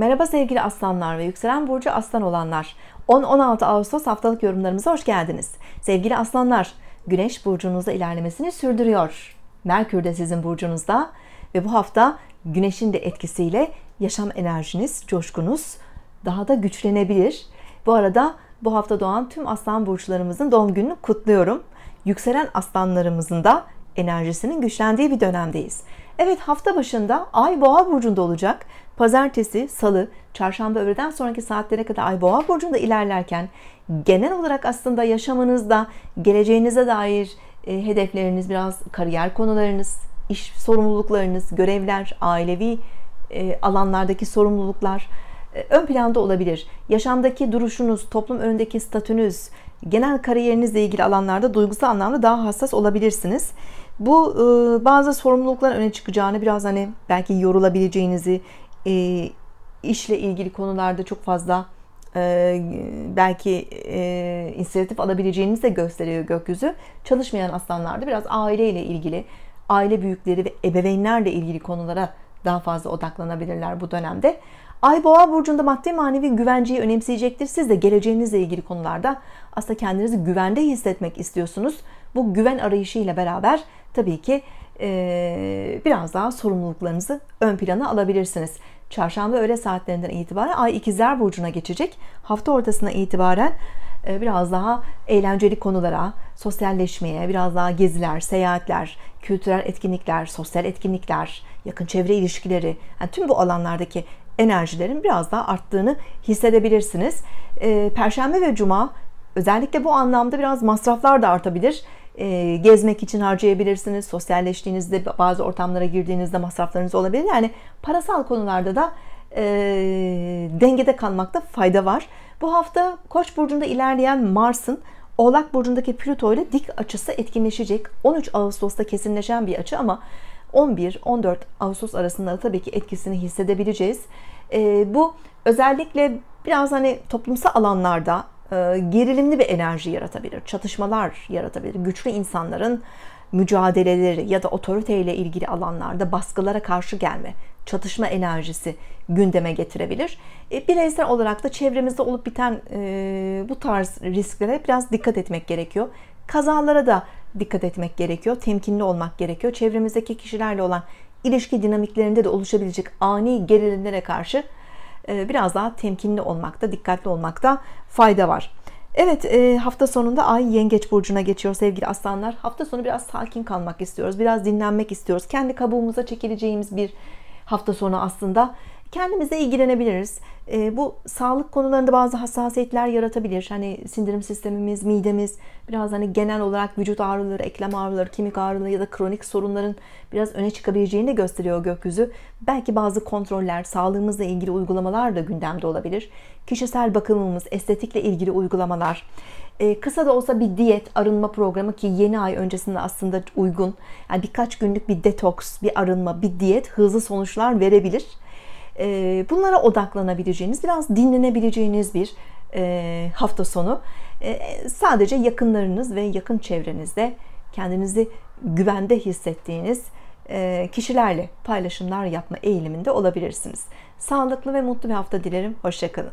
Merhaba sevgili aslanlar ve yükselen burcu aslan olanlar. 10-16 Ağustos haftalık yorumlarımıza hoş geldiniz. Sevgili aslanlar, Güneş burcunuzda ilerlemesini sürdürüyor. Merkür de sizin burcunuzda ve bu hafta Güneş'in de etkisiyle yaşam enerjiniz, coşkunuz daha da güçlenebilir. Bu arada bu hafta doğan tüm aslan burçlarımızın doğum gününü kutluyorum. Yükselen aslanlarımızın da enerjisinin güçlendiği bir dönemdeyiz. Evet hafta başında Ay Boğa burcunda olacak. Pazartesi, Salı, Çarşamba öğleden sonraki saatlere kadar Ay Boğa burcunda ilerlerken genel olarak aslında yaşamınızda geleceğinize dair e, hedefleriniz biraz kariyer konularınız, iş sorumluluklarınız, görevler, ailevi e, alanlardaki sorumluluklar ön planda olabilir. Yaşamdaki duruşunuz, toplum önündeki statünüz, genel kariyerinizle ilgili alanlarda duygusal anlamda daha hassas olabilirsiniz. Bu e, bazı sorumlulukların öne çıkacağını, biraz hani belki yorulabileceğinizi, e, işle ilgili konularda çok fazla belki inisiyatif alabileceğinizi de gösteriyor gökyüzü. Çalışmayan aslanlarda biraz aileyle ilgili, aile büyükleri ve ebeveynlerle ilgili konulara daha fazla odaklanabilirler bu dönemde. Ay boğa burcunda maddi manevi güvenceyi önemseyecektir. Siz de geleceğinizle ilgili konularda aslında kendinizi güvende hissetmek istiyorsunuz. Bu güven arayışıyla beraber tabii ki e, biraz daha sorumluluklarınızı ön plana alabilirsiniz. Çarşamba öğle saatlerinden itibaren Ay ikizler burcuna geçecek. Hafta ortasına itibaren biraz daha eğlenceli konulara, sosyalleşmeye, biraz daha geziler, seyahatler, kültürel etkinlikler, sosyal etkinlikler, yakın çevre ilişkileri, yani tüm bu alanlardaki enerjilerin biraz daha arttığını hissedebilirsiniz. Ee, Perşembe ve Cuma özellikle bu anlamda biraz masraflar da artabilir. Ee, gezmek için harcayabilirsiniz. Sosyalleştiğinizde bazı ortamlara girdiğinizde masraflarınız olabilir. Yani parasal konularda da e, dengede kalmakta fayda var. Bu hafta Koç burcunda ilerleyen Mars'ın Oğlak burcundaki Plüto ile dik açısı etkinleşecek. 13 Ağustos'ta kesinleşen bir açı ama 11-14 Ağustos arasında tabii ki etkisini hissedebileceğiz. E, bu özellikle biraz hani toplumsal alanlarda e, gerilimli bir enerji yaratabilir, çatışmalar yaratabilir. Güçlü insanların mücadeleleri ya da otoriteyle ilgili alanlarda baskılara karşı gelme, çatışma enerjisi gündeme getirebilir. E, bireysel olarak da çevremizde olup biten e, bu tarz risklere biraz dikkat etmek gerekiyor. Kazalara da dikkat etmek gerekiyor. Temkinli olmak gerekiyor. Çevremizdeki kişilerle olan ilişki dinamiklerinde de oluşabilecek ani gerilimlere karşı e, biraz daha temkinli olmakta, dikkatli olmakta fayda var. Evet hafta sonunda ay yengeç burcuna geçiyor sevgili aslanlar. Hafta sonu biraz sakin kalmak istiyoruz. Biraz dinlenmek istiyoruz. Kendi kabuğumuza çekileceğimiz bir hafta sonu aslında kendimizle ilgilenebiliriz. E, bu sağlık konularında bazı hassasiyetler yaratabilir. Hani sindirim sistemimiz, midemiz, biraz hani genel olarak vücut ağrıları, eklem ağrıları, kemik ağrıları ya da kronik sorunların biraz öne çıkabileceğini gösteriyor gökyüzü. Belki bazı kontroller, sağlığımızla ilgili uygulamalar da gündemde olabilir. Kişisel bakımımız, estetikle ilgili uygulamalar, e, kısa da olsa bir diyet, arınma programı ki yeni ay öncesinde aslında uygun. Yani birkaç günlük bir detoks, bir arınma, bir diyet hızlı sonuçlar verebilir. Ee, bunlara odaklanabileceğiniz, biraz dinlenebileceğiniz bir e, hafta sonu. Ee, sadece yakınlarınız ve yakın çevrenizde kendinizi güvende hissettiğiniz e, kişilerle paylaşımlar yapma eğiliminde olabilirsiniz. Sağlıklı ve mutlu bir hafta dilerim. Hoşçakalın.